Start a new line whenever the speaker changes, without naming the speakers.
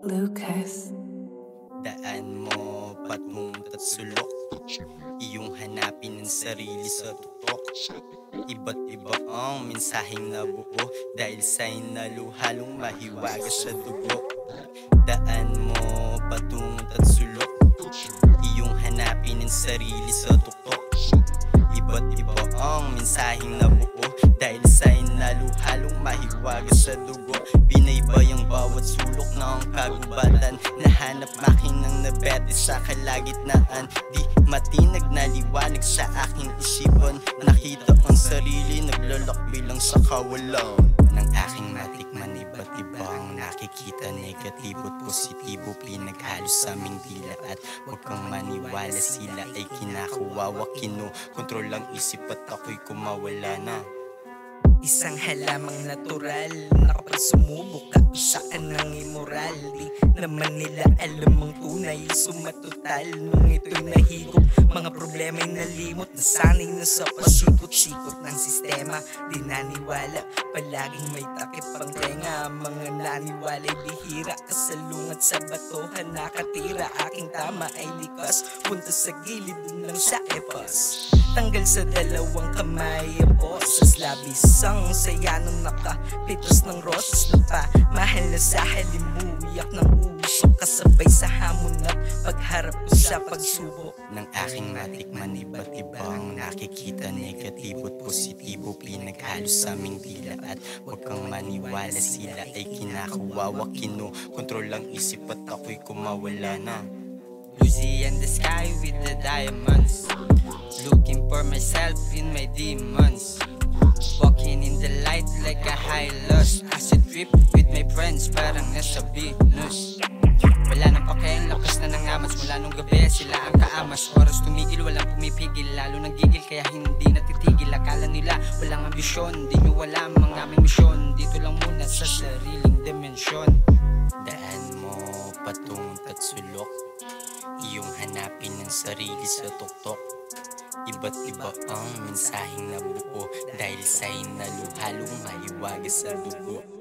Lucas. Daan mo patungo at sulok Iyong hanapin ang sarili sa tutok. Iba't iba ang mensaheng nabuo Dahil sa'y naluhalong mahiwaga sa dugo. Daan mo patungo at sulok Iyong hanapin ang sarili sa tutok. Iba't iba ang mensaheng nabuo dahil sa'y naluhalong mahiwaga sa dugo. Binaybay ang bawat sulok ng kagubatan Nahanap makinang nabete sa kalagitnaan. Di matinag na liwanag sa aking isipan. Nakita ang sarili naglalak bilang sa kawalan. Ng aking matikman iba't iba ang nakikita. Negatibo at positibo pinaghalo sa aming dila. At huwag kang maniwala sila ay kinakuwawa Kino-control ang isip at ako'y kumawala na
Isang halamang natural Na kapag sumubok ka saan ang immoral. Di naman nila alam ang tunay Sumatotal nung ito'y nahigop Mga problema'y nalimot. Nasanay na sa pasikot-sikot ng sistema. Di naniwala Palaging may takip ang tenga. Mga naniwala'y bihira Kasalungat sa batohan nakatira. Aking tama ay likas Punta sa gilid lang sa epos Tanggal sa dalawang kamay ang boses Labis ang saya nung nakapitos ng roses na pa Mahal na sa halimuyak ng usok Kasabay sa hamon at pagharap ko sa pagsubok.
Ng aking matikman iba't iba ang nakikita Negatibo at positibo pinaghalo sa aming dila At huwag kang maniwala sila ay kinakuwawa Kino-control ang isip at ako'y kumawala na
Lucy in the sky with the diamonds. Looking for myself in my demons. Walking in the light like a high lost Acid trip with my friends parang nasa Venus. Wala nang pakiang lakas na nangamas. Mula nung gabi sila ang kaamas. Oras tumigil walang pumipigil. Lalo nang gigil kaya hindi natitigil. Akala nila walang ambisyon Di nyo alam ang aming misyon. Dito lang muna sa sariling dimensyon
sarili sa tuktok. Iba't iba ang mensaheng nabuo Dahil sa'y naluhalong mahiwaga sa dugo